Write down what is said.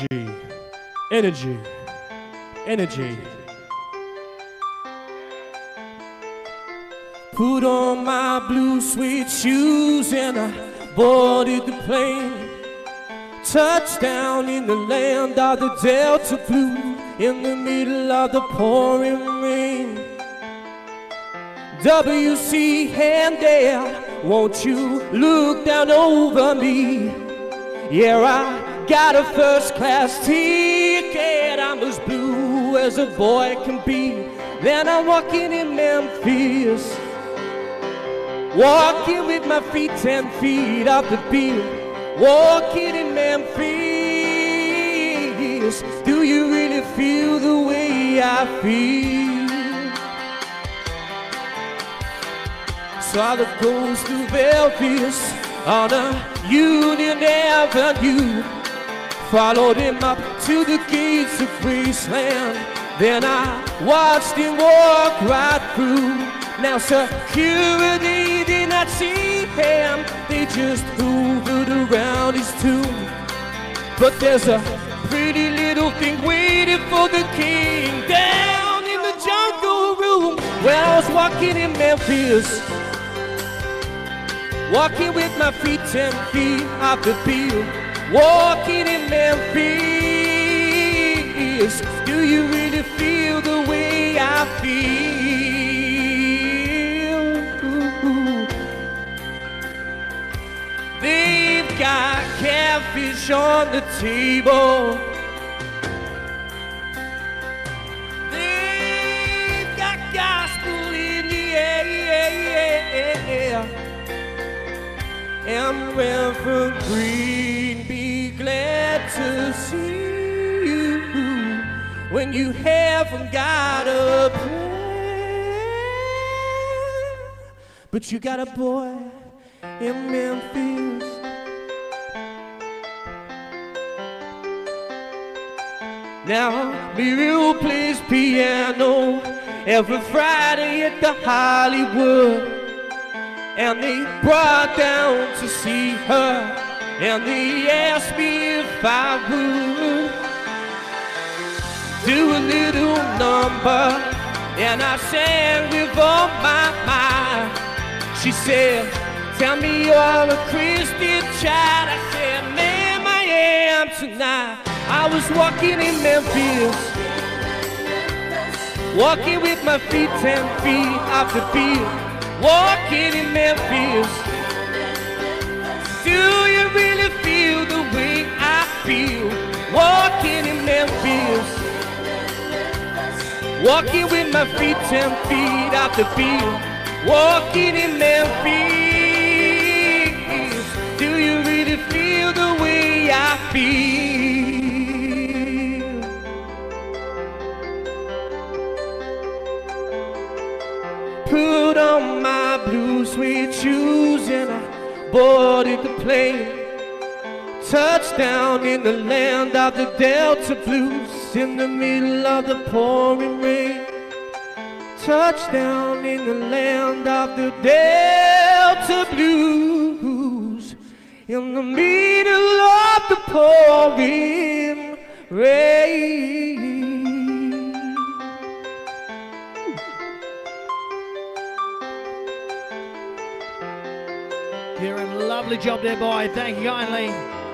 Energy, energy, energy. Put on my blue suede shoes and I boarded the plane. Touchdown in the land of the Delta Blues in the middle of the pouring rain. W.C. Handy, won't you look down over me? Yeah, I got a first class ticket. I'm as blue as a boy can be. Then I'm walking in Memphis. Walking with my feet ten feet off the beat. Walking in Memphis. Do you really feel the way I feel? Saw the ghost of Elvis on a Union Avenue. Followed him up to the gates of Graceland. Then I watched him walk right through. Now security did not see him. They just hoovered around his tomb. But there's a pretty little thing waiting for the king down in the jungle room where I was walking in Memphis. Walking with my feet ten feet off the field. Walking in Memphis. Do you really feel the way I feel? Ooh. They've got catfish on the table. And Reverend Green, be glad to see you when you haven't got a plan. But you got a boy in Memphis. Now, Muriel plays piano every Friday at the Hollywood. And they brought down to see her. And they asked me if I would do a little number. And I sang with all my mind. She said, Tell me you're a Christian child. I said, Ma'am, I am tonight. I was walking in Memphis. Walking with my feet ten feet off the beat. Walking in Memphis. Do you really feel the way I feel? Walking in Memphis. Walking with my feet ten feet off the beat. Walking in Memphis. Do you really feel the way I feel? My blue suede shoes and I boarded the plane. Touchdown in the land of the Delta Blues in the middle of the pouring rain. Touchdown in the land of the Delta Blues in the middle of the pouring rain. Lovely job there, boy. Thank you kindly.